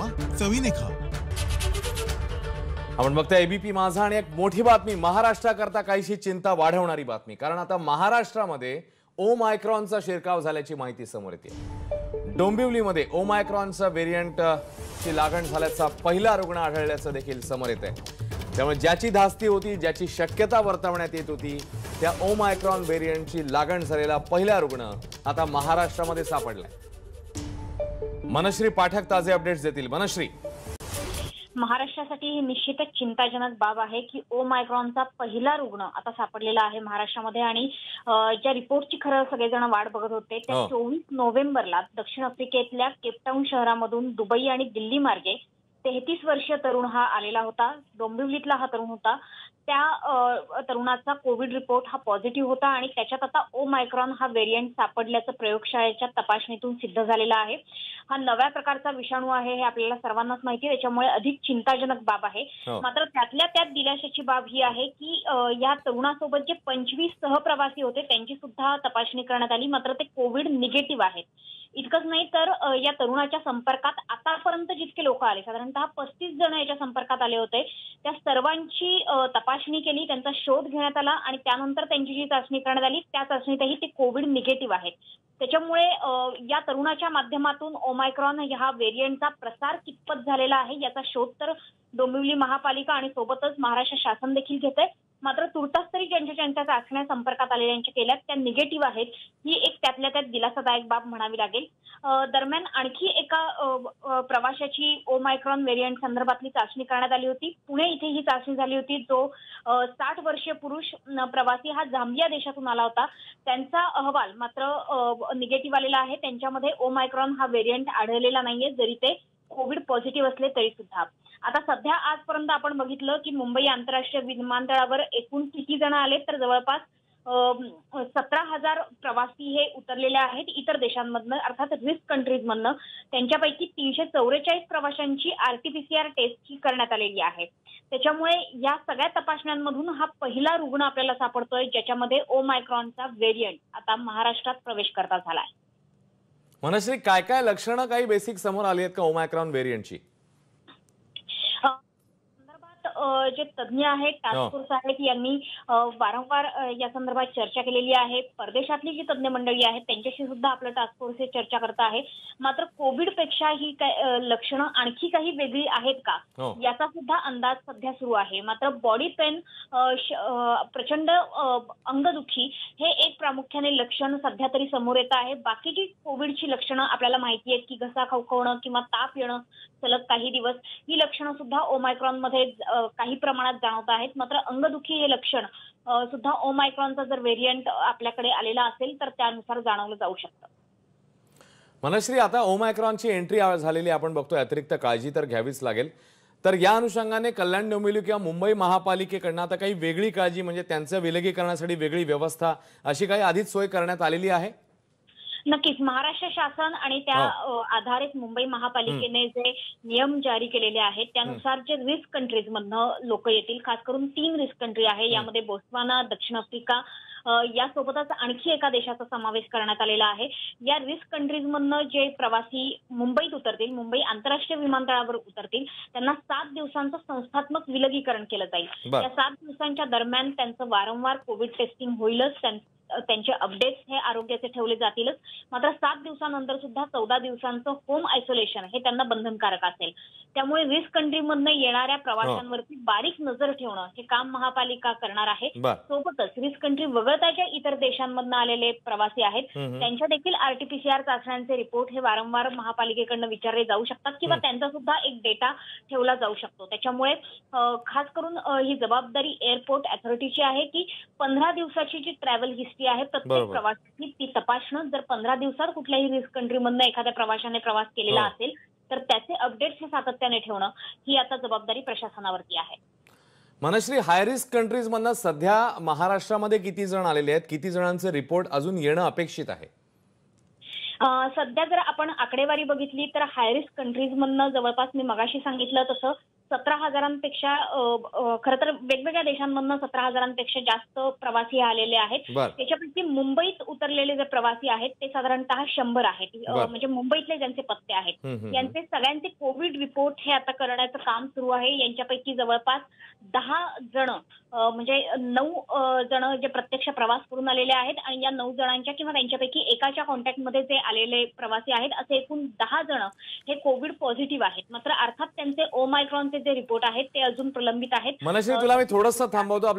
किंवा चवीने खा आपण बघतोय एबीपी माझा आणि एक मोठी बातमी. महाराष्ट्राकरता काहीशी चिंता वाढवणारी बातमी. कारण आता महाराष्ट्रामध्ये ओमायक्रॉनचा शिरकाव झाल्याची माहिती समोर येते. डोंबिवलीमध्ये ओमायक्रॉनचा व्हेरियंट ची लागण झाल्याचा पहिला रुग्ण आढळल्याचं देखील समोर येत आहे त्यामुळे ज्याची धास्ती होती ज्याची शक्यता वर्तवण्यात येत होती त्या ओमायक्रॉन व्हेरियंटची लागण झालेला पहिला रुग्ण आता महाराष्ट्रामध्ये सापडलाय. मनश्री पाठक ताजे अपडेट्स देतील. मनश्री. महाराष्ट्रासाठी ही निश्चितच चिंताजनक बाब आहे की ओ मायक्रॉनचा पहिला रुग्ण आता सापडलेला आहे महाराष्ट्रामध्ये आणि ज्या रिपोर्टची खरं सगळेजण वाट बघत होते त्या हो. चोवीस नोव्हेंबरला दक्षिण आफ्रिकेतल्या केपटाऊन शहरामधून दुबई आणि दिल्ली मार्गे तेहतीस वर्षीय तरुण हा आलेला होता. डोंबिवलीतला हा तरुण होता. त्या तरुणाचा कोविड रिपोर्ट हा पॉझिटिव्ह होता आणि त्याच्यात आता ओ मायक्रॉन हा व्हेरियंट सापडल्याचं प्रयोगशाळेच्या तपासणीतून सिद्ध झालेला आहे. हा नव्या प्रकारचा विषाणू आहे हे आपल्याला सर्वांनाच माहिती आहे. त्याच्यामुळे अधिक चिंताजनक बाब आहे. हो. मात्र त्यातल्या त्यात दिलाशाची बाब ही आहे की या तरुणासोबत जे पंचवीस सहप्रवासी होते त्यांची सुद्धा तपासणी करण्यात आली. मात्र ते कोविड निगेटिव्ह आहेत. इतकंच नाही तर या तरुणाच्या संपर्कात आतापर्यंत जितके लोक आले साधारणतः पस्तीस जण याच्या संपर्कात आले होते त्या सर्वांची अं, तपासणी केली त्यांचा शोध घेण्यात आला आणि त्यानंतर त्यांची जी चाचणी करण्यात आली त्या चाचणीतही ते कोविड निगेटिव्ह आहेत. त्याच्यामुळे या तरुणाच्या माध्यमातून ओमायक्रॉन ह्या व्हेरियंटचा प्रसार कितपत झालेला आहे याचा शोध तर डोंबिवली महापालिका आणि सोबतच महाराष्ट्र शासन देखील घेत आहे मात्र तुर्तास तरी ज्यांच्या ज्यांच्या चाचण्या संपर्कात आलेल्यांच्या केल्यात त्या निगेटिव्ह आहेत. ही एक त्यात दिलासादायक बाब म्हणावी लागेल. दरम्यान आणखी एका प्रवाशाची ओमायक्रॉन व्हेरियंट संदर्भातली चाचणी करण्यात आली होती. पुणे इथे ही चाचणी झाली होती जो साठ वर्षीय पुरुष प्रवासी हा झांबिया देशातून आला होता. त्यांचा अहवाल मात्र निगेटिव्ह आलेला आहे. त्यांच्यामध्ये ओमायक्रॉन हा व्हेरियंट आढळलेला नाहीये जरी ते कोविड पॉझिटिव्ह असले तरी सुद्धा. आता सध्या आजपर्यंत आपण बघितलं की मुंबई आंतरराष्ट्रीय विमानतळावर एकूण किती जण आले? तर जवळपास सतरा हजार प्रवासी हे उतरलेले आहेत इतर देशांमधनं अर्थात रिस्क कंट्रीजमधनं त्यांच्यापैकी तीनशे चौवेचाळीस प्रवाशांची आरटीपीसीआर टेस्ट ही करण्यात आलेली आहे. त्याच्यामुळे या सगळ्या तपासण्यांमधून हा पहिला रुग्ण आपल्याला सापडतोय ज्याच्यामध्ये ओ मायक्रॉनचा व्हेरियंट आता महाराष्ट्रात प्रवेश करता झाला आहे. मनश्री काय काय लक्षणं काही बेसिक समोर आली आहेत का ओमायक्रॉन व्हेरियंटची जे तज्ज्ञ आहेत हो. टास्क फोर्स आहेत यांनी वारंवार या संदर्भात चर्चा केलेली आहे. परदेशातली जी तज्ज्ञ मंडळी आहेत त्यांच्याशी सुद्धा आपलं टास्क फोर्स हे चर्चा करत आहे. मात्र कोविडपेक्षा ही काय लक्षणं आणखी काही वेगळी आहेत का? हो. याचा सुद्धा अंदाज सध्या सुरू आहे. मात्र बॉडी पेन प्रचंड अंगदुखी हे एक प्रामुख्याने लक्षण सध्या तरी समोर येत आहे. बाकीची कोविडची लक्षणं आपल्याला माहिती आहेत की घसा खवखवणं किंवा ताप येणं सलग काही दिवस ही लक्षणं सुद्धा ओमायक्रॉनमध्ये काही प्रमाणात जाणवत आहेत. मात्र अंगदुखी हे लक्षण सुद्धा ओमायक्रॉनचा जर व्हेरियंट आपल्याकडे आलेला असेल तर त्यानुसार जाणवलं जाऊ शकतं. मनश्री आता ओमायक्रॉनची एंट्री झालेली आपण बघतोय अतिरिक्त काळजी तर घ्यावीच लागेल. तर या अनुषंगाने कल्याण डोंबिवली किंवा मुंबई महापालिकेकडनं आता काही वेगळी काळजी म्हणजे त्यांचं विलगीकरणासाठी वेगळी व्यवस्था अशी काही आधीच सोय करण्यात आलेली आहे? नक्कीच. महाराष्ट्र शासन आणि त्या हो. आधारित मुंबई महापालिकेने जे नियम जारी केलेले आहेत त्यानुसार जे रिस्क कंट्रीज मधनं लोक येतील खास करून तीन रिस्क कंट्री आहे. यामध्ये बोस्वाना दक्षिण आफ्रिका यासोबतच आणखी एका देशाचा समावेश करण्यात आलेला आहे. या रिस्क कंट्रीज मधनं जे प्रवासी मुंबईत उतरतील मुंबई आंतरराष्ट्रीय विमानतळावर उतरतील त्यांना सात दिवसांचं संस्थात्मक विलगीकरण केलं जाईल. या सात दिवसांच्या दरम्यान त्यांचं वारंवार कोविड टेस्टिंग होईलच त्यां- त्यांचे अपडेट्स हे आरोग्याचे ठेवले जातीलच. मात्र सात दिवसानंतर सुद्धा चौदा दिवसांचं होम आयसोलेशन हे त्यांना बंधनकारक असेल. त्यामुळे रिस्क कंट्रीमधनं येणाऱ्या प्रवाशांवरती बारीक नजर ठेवणं हे काम महापालिका करणार आहे सोबतच रिस्क कंट्री वगळता ज्या इतर देशांमधनं आलेले प्रवासी आहेत. त्यांच्या देखील आरटीपीसीआर चाचण्यांचे रिपोर्ट हे वारंवार महापालिकेकडनं विचारले जाऊ शकतात किंवा त्यांचा सुद्धा एक डेटा ठेवला जाऊ शकतो त्याच्यामुळे खास करून ही जबाबदारी एअरपोर्ट अथॉरिटीची आहे की पंधरा दिवसाची जी ट्रॅव्हल हिस्ट्री आहे प्रत्येक. प्रवाशाची ती तपासणं जर पंधरा दिवसात कुठल्याही रिस्क कंट्रीमधनं एखाद्या प्रवाशाने प्रवास केलेला हो. असेल तर त्याचे अपडेट्स हे सातत्याने ठेवणं ही आता जबाबदारी प्रशासनावरती आहे. मनश्री हाय रिस्क कंट्रीज मधनं सध्या महाराष्ट्रामध्ये किती जण आलेले आहेत? किती जणांचे रिपोर्ट अजून येणं अपेक्षित आहे? सध्या जर आपण आकडेवारी बघितली तर हाय रिस्क कंट्रीज मधनं जवळपास मी मगाशी सांगितलं तसं सतरा हजारांपेक्षा खरं तर वेगवेगळ्या देशांमधनं सतरा हजारांपेक्षा जास्त प्रवासी आलेले आहेत. त्याच्यापैकी मुंबईत उतरलेले जे प्रवासी आहेत ते साधारणतः शंभर आहेत. म्हणजे मुंबईतले ज्यांचे पत्ते आहेत. यांचे सगळ्यांचे कोविड रिपोर्ट हे आता करण्याचं काम सुरू आहे. यांच्यापैकी जवळपास दहा जण म्हणजे नऊ जण जे प्रत्यक्ष प्रवास करून आलेले आहेत आणि या नऊ जणांच्या किंवा त्यांच्यापैकी एकाच्या कॉन्टॅक्टमध्ये जे आलेले प्रवासी आहेत असे एकूण दहा जण हे कोविड पॉझिटिव्ह आहेत. मात्र अर्थात त्यांचे ओमायक्रॉनचे जे रिपोर्ट आहेत ते अजून प्रलंबित आहेत. मनश्री तुला मी थोडस थांबवतो. आपल्या